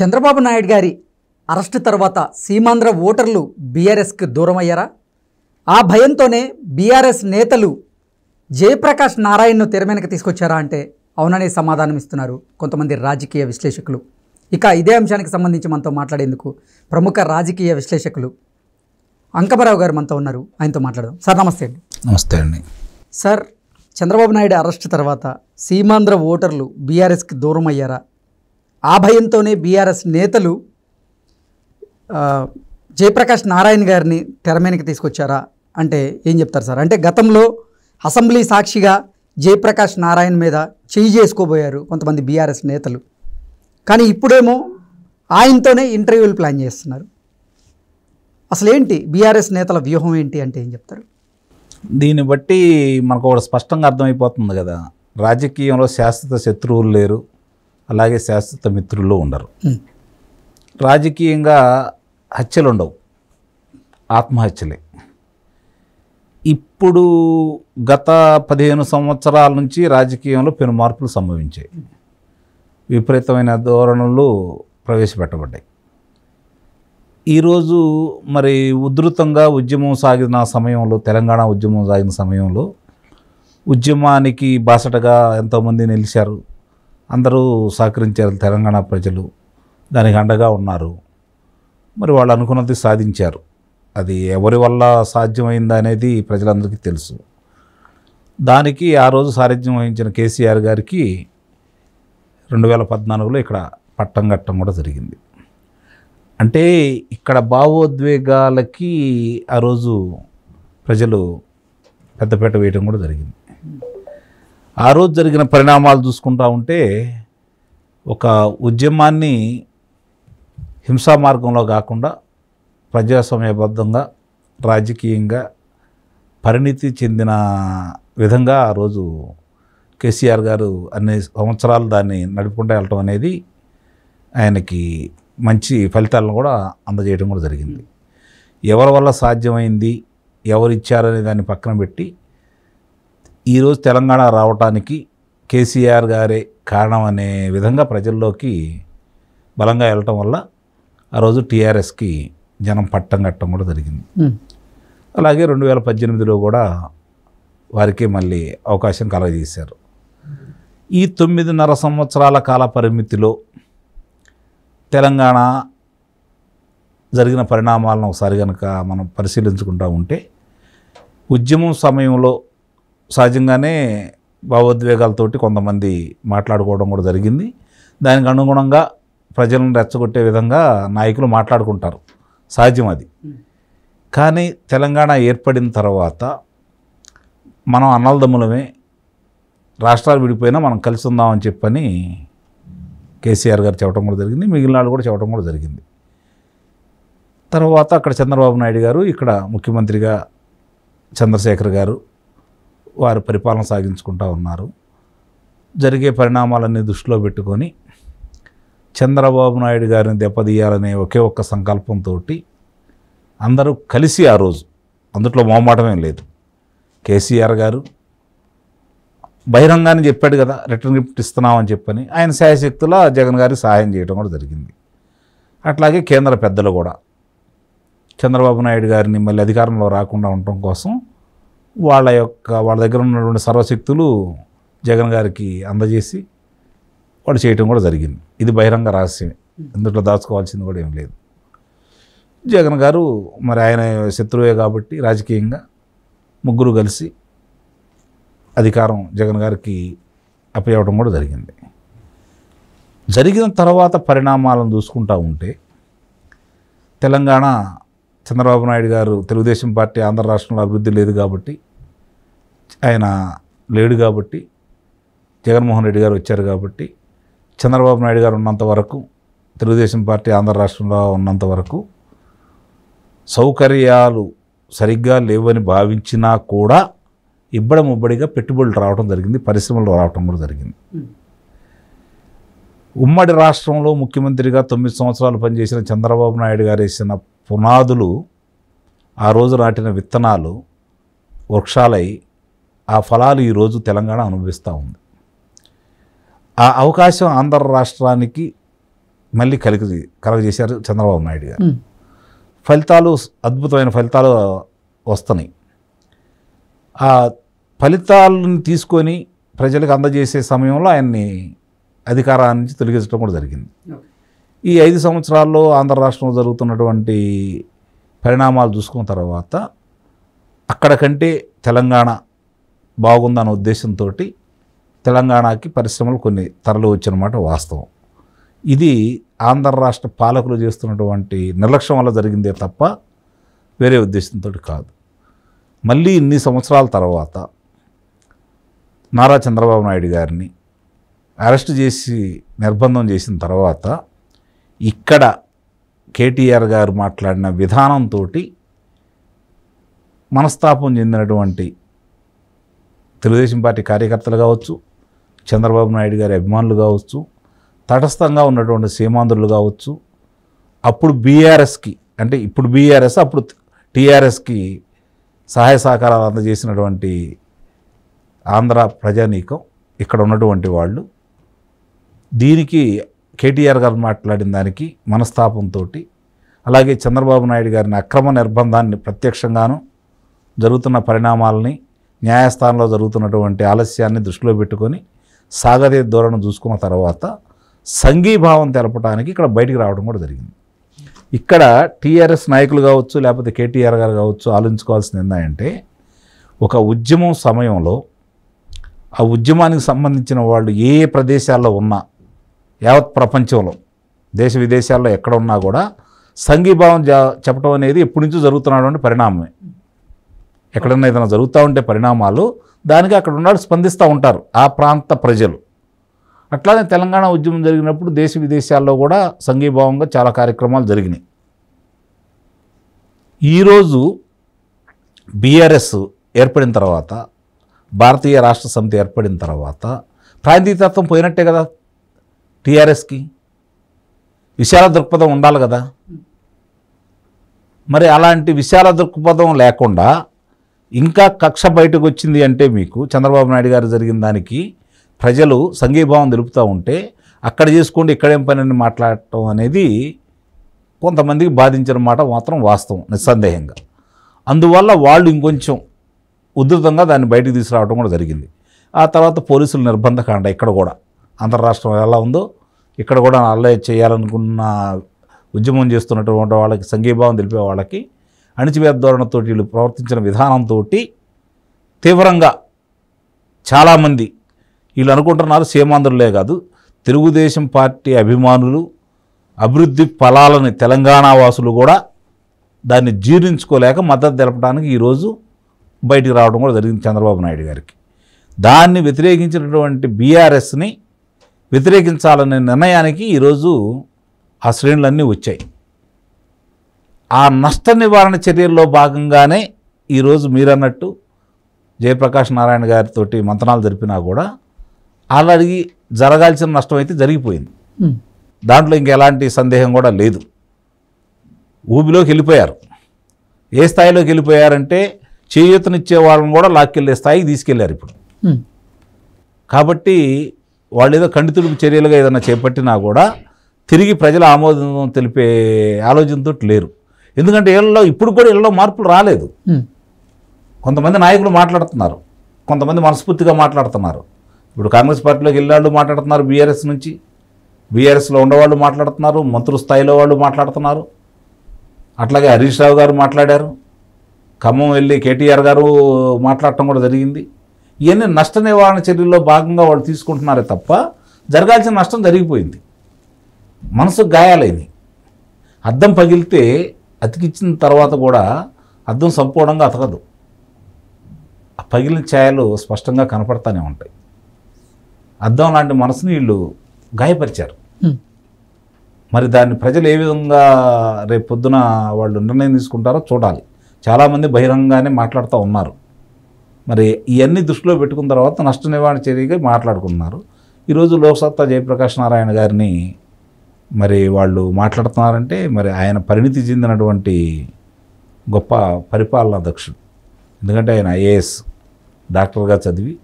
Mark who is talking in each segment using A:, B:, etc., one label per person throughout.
A: చంద్రబాబు నాయుడు గారి అరెస్టు తర్వాత సీమాంధ్ర ఓటర్లు బీఆర్ఎస్కి దూరమయ్యారా? ఆ భయంతోనే బీఆర్ఎస్ నేతలు జయప్రకాష్ నారాయణను తెర వెనక తీసుకొచ్చారా అంటే అవుననే సమాధానం ఇస్తున్నారు కొంతమంది రాజకీయ విశ్లేషకులు. ఇక ఇదే అంశానికి సంబంధించి మనతో మాట్లాడేందుకు ప్రముఖ రాజకీయ విశ్లేషకులు అంకమరావు గారు మనతో ఉన్నారు. ఆయనతో మాట్లాడదాం. సార్ నమస్తే అండి.
B: నమస్తే అండి.
A: సార్ చంద్రబాబు నాయుడు అరెస్ట్ తర్వాత సీమాంధ్ర ఓటర్లు బీఆర్ఎస్కి దూరం అయ్యారా ఆ భయంతోనే బీఆర్ఎస్ నేతలు జయప్రకాష్ నారాయణ గారిని తెరమేనికి తీసుకొచ్చారా అంటే ఏం చెప్తారు సార్? అంటే గతంలో అసెంబ్లీ సాక్షిగా జయప్రకాష్ నారాయణ మీద చేయి చేసుకోబోయారు కొంతమంది బీఆర్ఎస్ నేతలు. కానీ ఇప్పుడేమో ఆయనతోనే ఇంటర్వ్యూలు ప్లాన్ చేస్తున్నారు. అసలు ఏంటి బీఆర్ఎస్ నేతల వ్యూహం ఏంటి అంటే ఏం చెప్తారు?
B: దీన్ని బట్టి మనకు ఒకటి స్పష్టంగా అర్థమైపోతుంది కదా. రాజకీయంలో శాశ్వత శత్రువులు లేరు. అలాగే శాశ్వత మిత్రులు ఉండరు. రాజకీయంగా హత్యలు ఉండవు ఆత్మహత్యలే. ఇప్పుడు గత పదిహేను సంవత్సరాల నుంచి రాజకీయంలో పెను మార్పులు సంభవించాయి. విపరీతమైన ధోరణులు ప్రవేశపెట్టబడ్డాయి. ఈరోజు మరి ఉధృతంగా ఉద్యమం సాగిన సమయంలో తెలంగాణ ఉద్యమం సాగిన సమయంలో ఉద్యమానికి బాసటగా ఎంతోమంది నిలిచారు. అందరూ సహకరించారు తెలంగాణ ప్రజలు. దానికి అండగా ఉన్నారు. మరి వాళ్ళు అనుకున్నది సాధించారు. అది ఎవరి వల్ల సాధ్యమైంది అనేది ప్రజలందరికీ తెలుసు. దానికి ఆ రోజు సారథ్యం వహించిన కేసీఆర్ గారికి రెండు వేల పద్నాలుగులో ఇక్కడ పట్టం కట్టం కూడా జరిగింది. అంటే ఇక్కడ భావోద్వేగాలకి ఆ రోజు ప్రజలు పెద్దపేట వేయడం కూడా జరిగింది. ఆ రోజు జరిగిన పరిణామాలు చూసుకుంటా ఉంటే ఒక ఉద్యమాన్ని హింసా మార్గంలో కాకుండా ప్రజాస్వామ్యబద్ధంగా రాజకీయంగా పరిణితి చెందిన విధంగా ఆ రోజు కేసీఆర్ గారు అన్ని సంవత్సరాలు దాన్ని నడుపుకుంటూ వెళ్ళటం అనేది ఆయనకి మంచి ఫలితాలను కూడా అందజేయడం కూడా జరిగింది. ఎవరి వల్ల సాధ్యమైంది ఎవరు ఇచ్చారనే దాన్ని పక్కన పెట్టి ఈరోజు తెలంగాణ రావటానికి కేసీఆర్ గారే కారణం అనే విధంగా ప్రజల్లోకి బలంగా వెళ్ళటం వల్ల ఆ రోజు టీఆర్ఎస్కి జనం పట్టం కట్టడం కూడా జరిగింది. అలాగే రెండు వేల పద్దెనిమిదిలో కూడా వారికి మళ్ళీ అవకాశం కలగజేశారు ఈ తొమ్మిదిన్నర సంవత్సరాల కాల పరిమితిలో తెలంగాణ జరిగిన పరిణామాలను ఒకసారి కనుక మనం పరిశీలించుకుంటా ఉంటే ఉద్యమం సమయంలో సహజంగానే భావోద్వేగాలతోటి కొంతమంది మాట్లాడుకోవడం కూడా జరిగింది. దానికి అనుగుణంగా ప్రజలను రెచ్చగొట్టే విధంగా నాయకులు మాట్లాడుకుంటారు. సహజం అది. కానీ తెలంగాణ ఏర్పడిన తర్వాత మనం అన్నలదమ్ములమే రాష్ట్రాలు విడిపోయినా మనం కలిసి ఉందామని చెప్పని కేసీఆర్ గారు చెప్పడం కూడా జరిగింది. మిగిలిన వాళ్ళు కూడా చెప్పడం కూడా జరిగింది. తర్వాత అక్కడ చంద్రబాబు నాయుడు గారు ఇక్కడ ముఖ్యమంత్రిగా చంద్రశేఖర్ గారు వారు పరిపాలన సాగించుకుంటూ ఉన్నారు. జరిగే పరిణామాలన్నీ దృష్టిలో పెట్టుకొని చంద్రబాబు నాయుడు గారిని దెబ్బతీయాలనే ఒకే ఒక్క సంకల్పంతో అందరూ కలిసి ఆ రోజు అందుట్లో మొహమాటమేం లేదు. కేసీఆర్ గారు బహిరంగానే చెప్పాడు కదా రిటర్న్ గిఫ్ట్ ఇస్తున్నామని చెప్పని ఆయన శాయశక్తుల జగన్ గారికి సహాయం చేయడం కూడా జరిగింది. అట్లాగే కేంద్ర పెద్దలు కూడా చంద్రబాబు నాయుడు గారిని మళ్ళీ అధికారంలో రాకుండా ఉండటం కోసం వాళ్ళ యొక్క వాళ్ళ దగ్గర ఉన్నటువంటి సర్వశక్తులు జగన్ గారికి అందజేసి వాళ్ళు చేయటం కూడా జరిగింది. ఇది బహిరంగ రహస్యమే. ఇందులో దాచుకోవాల్సింది కూడా ఏం లేదు. జగన్ గారు మరి ఆయన శత్రువే కాబట్టి రాజకీయంగా ముగ్గురు కలిసి అధికారం జగన్ గారికి అప్పయ్యవడం కూడా జరిగింది. జరిగిన తర్వాత పరిణామాలను చూసుకుంటా ఉంటే తెలంగాణ చంద్రబాబు నాయుడు గారు తెలుగుదేశం పార్టీ ఆంధ్ర రాష్ట్రంలో అభివృద్ధి లేదు కాబట్టి ఆయన లేడు కాబట్టి జగన్మోహన్ రెడ్డి గారు వచ్చారు కాబట్టి చంద్రబాబు నాయుడు గారు ఉన్నంత వరకు తెలుగుదేశం పార్టీ ఆంధ్ర రాష్ట్రంలో ఉన్నంత వరకు సౌకర్యాలు సరిగ్గా లేవని భావించినా కూడా ఇబ్బడి ముబ్బడిగా పెట్టుబడులు రావడం జరిగింది పరిశ్రమలు రావడం కూడా జరిగింది. ఉమ్మడి రాష్ట్రంలో ముఖ్యమంత్రిగా తొమ్మిది సంవత్సరాలు పనిచేసిన చంద్రబాబు నాయుడు గారు వేసిన పునాదులు ఆ రోజు నాటిన విత్తనాలు వృక్షాలై ఆ ఫలాలు ఈరోజు తెలంగాణ అనుభవిస్తూ ఉంది. ఆ అవకాశం ఆంధ్ర రాష్ట్రానికి మళ్ళీ కలిగి కలగజేశారు చంద్రబాబు నాయుడు గారు. ఫలితాలు అద్భుతమైన ఫలితాలు వస్తున్నాయి. ఆ ఫలితాలను తీసుకొని ప్రజలకు అందజేసే సమయంలో ఆయన్ని అధికారాన్ని నుంచి తొలగించడం కూడా జరిగింది. ఈ ఐదు సంవత్సరాల్లో ఆంధ్ర రాష్ట్రంలో జరుగుతున్నటువంటి పరిణామాలు చూసుకున్న తర్వాత అక్కడ కంటే తెలంగాణ బాగుందన్న ఉద్దేశంతో తెలంగాణకి పరిశ్రమలు కొన్ని తరలి వచ్చినమాట వాస్తవం. ఇది ఆంధ్ర రాష్ట్ర పాలకులు చేస్తున్నటువంటి నిర్లక్ష్యం వల్ల జరిగిందే తప్ప వేరే ఉద్దేశంతో కాదు. మళ్ళీ ఇన్ని సంవత్సరాల తర్వాత నారా చంద్రబాబు నాయుడు గారిని అరెస్ట్ చేసి నిర్బంధం చేసిన తర్వాత ఇక్కడ కేటీఆర్ గారు మాట్లాడిన విధానంతో మనస్తాపం చెందినటువంటి తెలుగుదేశం పార్టీ కార్యకర్తలు కావచ్చు చంద్రబాబు నాయుడు గారి అభిమానులు కావచ్చు తటస్థంగా ఉన్నటువంటి సీమాంధ్రులు కావచ్చు అప్పుడు బీఆర్ఎస్కి అంటే ఇప్పుడు బీఆర్ఎస్ అప్పుడు టీఆర్ఎస్కి సహాయ సహకారాలు అందజేసినటువంటి ఆంధ్ర ప్రజానీకం ఇక్కడ ఉన్నటువంటి వాళ్ళు దీనికి కేటీఆర్ గారు మాట్లాడిన దానికి మనస్తాపంతో అలాగే చంద్రబాబు నాయుడు గారిని అక్రమ నిర్బంధాన్ని ప్రత్యక్షంగాను జరుగుతున్న పరిణామాలని న్యాయస్థానంలో జరుగుతున్నటువంటి ఆలస్యాన్ని దృష్టిలో పెట్టుకొని సాగదే ధోరణి చూసుకున్న తర్వాత సంఘీభావం తెలపడానికి ఇక్కడ బయటికి రావడం కూడా జరిగింది. ఇక్కడ టీఆర్ఎస్ నాయకులు కావచ్చు లేకపోతే కేటీఆర్ గారు కావచ్చు ఆలోచించుకోవాల్సింది ఏంటంటే ఒక ఉద్యమం సమయంలో ఆ ఉద్యమానికి సంబంధించిన వాళ్ళు ఏ ప్రదేశాల్లో ఉన్నా యావత్ ప్రపంచంలో దేశ విదేశాల్లో ఎక్కడ ఉన్నా కూడా సంఘీభావం చెప్పడం అనేది ఎప్పటి నుంచో జరుగుతున్నటువంటి పరిణామమే. ఎక్కడన్నా ఏదైనా జరుగుతూ ఉంటే పరిణామాలు దానికి అక్కడ ఉన్నాడు స్పందిస్తూ ఉంటారు ఆ ప్రాంత ప్రజలు. అట్లానే తెలంగాణ ఉద్యమం జరిగినప్పుడు దేశ విదేశాల్లో కూడా సంఘీభావంగా చాలా కార్యక్రమాలు జరిగినాయి. ఈరోజు బీఆర్ఎస్ ఏర్పడిన తర్వాత భారతీయ రాష్ట్ర సమితి ఏర్పడిన తర్వాత ప్రాంతీయతత్వం పోయినట్టే కదా. టీఆర్ఎస్కి విశాల దృక్పథం ఉండాలి కదా. మరి అలాంటి విశాల దృక్పథం లేకుండా ఇంకా కక్ష బయటకు వచ్చింది అంటే మీకు చంద్రబాబు నాయుడు గారు జరిగిన దానికి ప్రజలు సంఘీభావం తెలుపుతూ ఉంటే అక్కడ చేసుకోండి ఇక్కడేం పని అని మాట్లాడటం అనేది కొంతమందికి బాధించిన మాట మాత్రం వాస్తవం నిస్సందేహంగా. అందువల్ల వాళ్ళు ఇంకొంచెం ఉధృతంగా దాన్ని బయటకు తీసుకురావడం కూడా జరిగింది. ఆ తర్వాత పోలీసులు నిర్బంధకాండ ఇక్కడ కూడా. ఆంధ్ర రాష్ట్రం ఎలా ఉందో ఇక్కడ కూడా అల్లే చేయాలనుకున్న ఉద్యమం చేస్తున్నటువంటి వాళ్ళకి సంఘీభావం తెలిపే వాళ్ళకి అణిచివేత ధోరణితో వీళ్ళు ప్రవర్తించిన విధానంతో తీవ్రంగా చాలామంది వీళ్ళు అనుకుంటున్నారు సీమాంధ్రులే కాదు. తెలుగుదేశం పార్టీ అభిమానులు అభివృద్ధి ఫలాలని తెలంగాణ వాసులు కూడా దాన్ని జీర్ణించుకోలేక మద్దతు తెలపడానికి ఈరోజు బయటికి రావడం కూడా జరిగింది చంద్రబాబు నాయుడు గారికి. దాన్ని వ్యతిరేకించినటువంటి బీఆర్ఎస్ని వ్యతిరేకించాలనే నిర్ణయానికి ఈరోజు ఆ శ్రేణులన్నీ వచ్చాయి. ఆ నష్ట నివారణ చర్యల్లో భాగంగానే ఈరోజు మీరన్నట్టు జయప్రకాష్ నారాయణ గారితో మంతనాలు జరిపినా కూడా ఆల్రెడీ జరగాల్సిన నష్టం అయితే జరిగిపోయింది. దాంట్లో ఇంకెలాంటి సందేహం కూడా లేదు. ఊబిలోకి వెళ్ళిపోయారు. ఏ స్థాయిలోకి వెళ్ళిపోయారంటే చేయూతనిచ్చే వాళ్ళని కూడా లాక్కెళ్ళే స్థాయికి తీసుకెళ్ళారు ఇప్పుడు. కాబట్టి వాళ్ళు ఏదో కండితుడుపు చర్యలుగా ఏదైనా చేపట్టినా కూడా తిరిగి ప్రజల ఆమోదం తెలిపే ఆలోచనతో లేరు. ఎందుకంటే వీళ్ళలో ఇప్పుడు కూడా వీళ్ళలో మార్పులు రాలేదు. కొంతమంది నాయకులు మాట్లాడుతున్నారు. కొంతమంది మనస్ఫూర్తిగా మాట్లాడుతున్నారు. ఇప్పుడు కాంగ్రెస్ పార్టీలోకి వెళ్ళాళ్ళు మాట్లాడుతున్నారు బీఆర్ఎస్ నుంచి. బీఆర్ఎస్లో ఉండేవాళ్ళు మాట్లాడుతున్నారు. మంత్రుల స్థాయిలో వాళ్ళు మాట్లాడుతున్నారు. అట్లాగే హరీష్ రావు గారు మాట్లాడారు. ఖమ్మం వెళ్ళి కేటీఆర్ గారు మాట్లాడటం కూడా జరిగింది. ఇవన్నీ నష్ట నివారణ చర్యల్లో భాగంగా వాళ్ళు తీసుకుంటున్నారే తప్ప జరగాల్సిన నష్టం జరిగిపోయింది. మనసుకు గాయాలైంది. అద్దం పగిలితే అతికిచ్చిన తర్వాత కూడా అద్దం సంపూర్ణంగా అతకదు. ఆ పగిలిన ఛాయలు స్పష్టంగా కనపడతానే ఉంటాయి. అద్దం లాంటి మనసుని వీళ్ళు గాయపరిచారు. మరి దాన్ని ప్రజలు ఏ విధంగా రేపు పొద్దున వాళ్ళు నిర్ణయం తీసుకుంటారో చూడాలి. చాలామంది బహిరంగంగానే మాట్లాడుతూ ఉన్నారు. మరి ఇవన్నీ దృష్టిలో పెట్టుకున్న తర్వాత నష్ట నివారణ చర్యగా మాట్లాడుకున్నారు ఈరోజు లోక్సత్తా జయప్రకాష్ నారాయణ గారిని మరి వాళ్ళు మాట్లాడుతున్నారంటే మరి ఆయన పరిణితి చెందినటువంటి గొప్ప పరిపాలనా దక్షుడు. ఎందుకంటే ఆయన ఐఏఎస్ డాక్టర్గా చదివి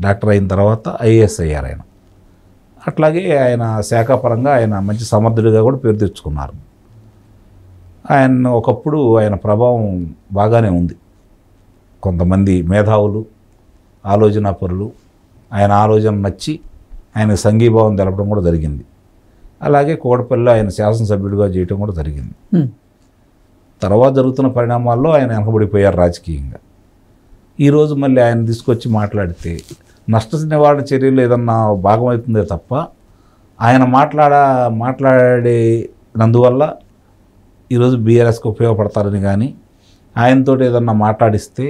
B: డాక్టర్ అయిన తర్వాత ఐఏఎస్ అయ్యారు ఆయన. అట్లాగే ఆయన శాఖాపరంగా ఆయన మంచి సమర్థుడిగా కూడా పేరు తెచ్చుకున్నారు. ఆయన ఒకప్పుడు ఆయన ప్రభావం బాగానే ఉంది. కొంతమంది మేధావులు ఆలోచనాపరులు ఆయన ఆలోచన నచ్చి ఆయన సంఘీభావం తెలపడం కూడా జరిగింది. అలాగే కోడపల్లిలో ఆయన శాసనసభ్యుడిగా చేయటం కూడా జరిగింది. తర్వాత జరుగుతున్న పరిణామాల్లో ఆయన వెనకబడిపోయారు రాజకీయంగా. ఈరోజు మళ్ళీ ఆయన తీసుకొచ్చి మాట్లాడితే నష్ట నివారణ చర్యలు ఏదన్నా భాగమవుతుందే తప్ప ఆయన మాట్లాడ మాట్లాడేనందువల్ల ఈరోజు బీఆర్ఎస్కి ఉపయోగపడతారని కానీ ఆయనతో ఏదన్నా మాట్లాడిస్తే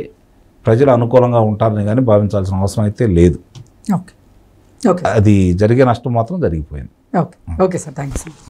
B: ప్రజలు అనుకూలంగా ఉంటారని కానీ భావించాల్సిన అవసరం అయితే లేదు.
A: ఓకే. ఓకే.
B: అది జరిగే నష్టం మాత్రం జరిగిపోయింది.
A: Okay. Okay sir. Thank you sir.